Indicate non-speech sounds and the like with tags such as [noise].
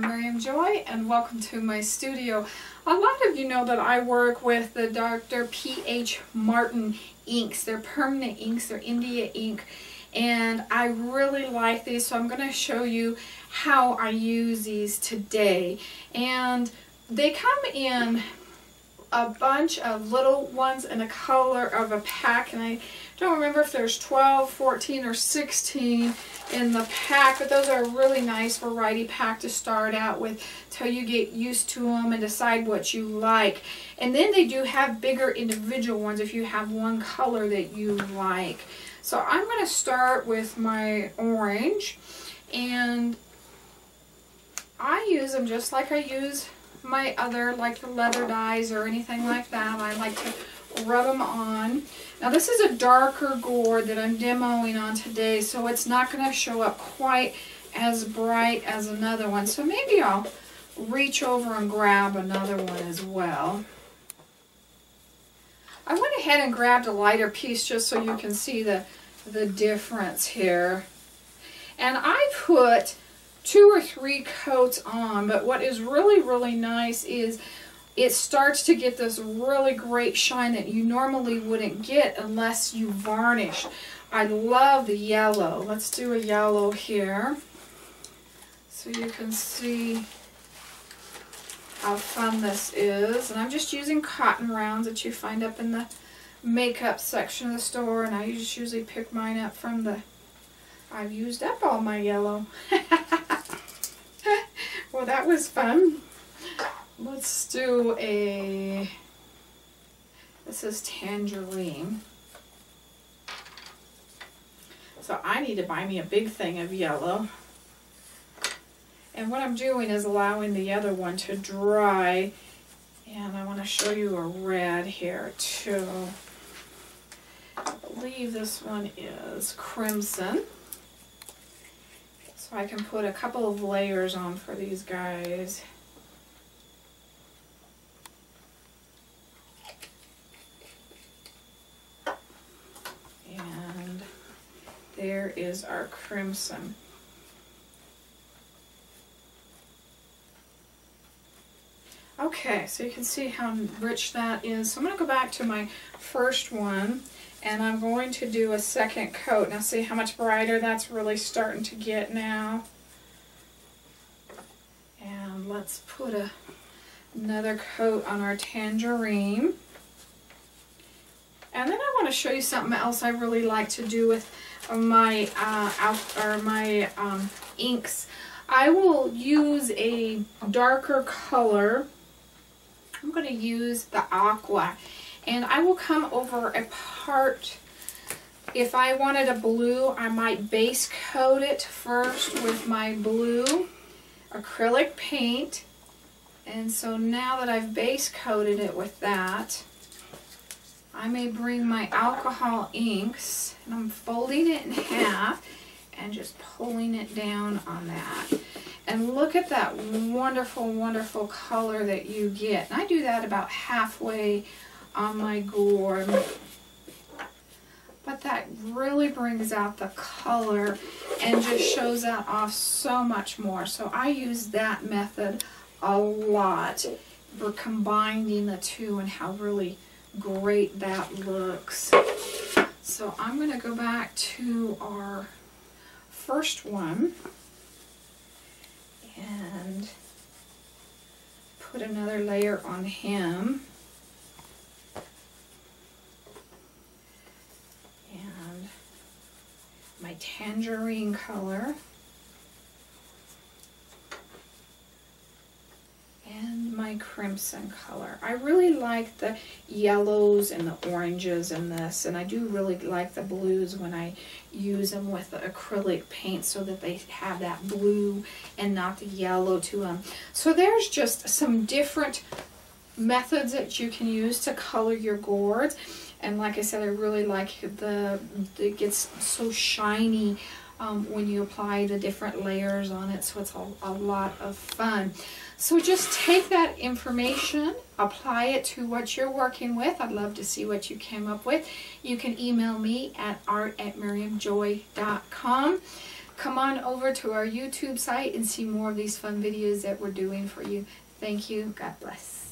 Miriam Joy and welcome to my studio. A lot of you know that I work with the Dr. P.H. Martin inks. They're permanent inks, they're India ink and I really like these so I'm going to show you how I use these today and they come in a bunch of little ones in a color of a pack and I don't remember if there's 12, 14, or 16 in the pack, but those are a really nice variety pack to start out with till you get used to them and decide what you like. And then they do have bigger individual ones if you have one color that you like. So I'm going to start with my orange and I use them just like I use my other like the leather dyes or anything like that. I like to rub them on. Now this is a darker gourd that I'm demoing on today, so it's not going to show up quite as bright as another one. So maybe I'll reach over and grab another one as well. I went ahead and grabbed a lighter piece just so you can see the, the difference here. And I put two or three coats on, but what is really, really nice is it starts to get this really great shine that you normally wouldn't get unless you varnish. I love the yellow. Let's do a yellow here so you can see how fun this is. And I'm just using cotton rounds that you find up in the makeup section of the store and I just usually pick mine up from the I've used up all my yellow. [laughs] that was fun. Let's do a, this is tangerine. So I need to buy me a big thing of yellow. And what I'm doing is allowing the other one to dry. And I want to show you a red here too. I believe this one is crimson. I can put a couple of layers on for these guys. And there is our crimson. Okay, so you can see how rich that is. So I'm going to go back to my first one and I'm going to do a second coat. Now see how much brighter that's really starting to get now. And let's put a, another coat on our tangerine. And then I want to show you something else I really like to do with my uh, or my um, inks. I will use a darker color. I'm going to use the aqua. And I will come over a part, if I wanted a blue, I might base coat it first with my blue acrylic paint. And so now that I've base coated it with that, I may bring my alcohol inks and I'm folding it in half and just pulling it down on that. And look at that wonderful, wonderful color that you get. And I do that about halfway on my gourd. But that really brings out the color and just shows that off so much more. So I use that method a lot for combining the two and how really great that looks. So I'm going to go back to our first one and put another layer on him. And my tangerine color. and my crimson color. I really like the yellows and the oranges in this, and I do really like the blues when I use them with the acrylic paint so that they have that blue and not the yellow to them. So there's just some different methods that you can use to color your gourds. And like I said, I really like the, it gets so shiny um, when you apply the different layers on it, so it's a, a lot of fun. So just take that information, apply it to what you're working with. I'd love to see what you came up with. You can email me at art at miriamjoy.com. come on over to our YouTube site and see more of these fun videos that we're doing for you. Thank you. God bless.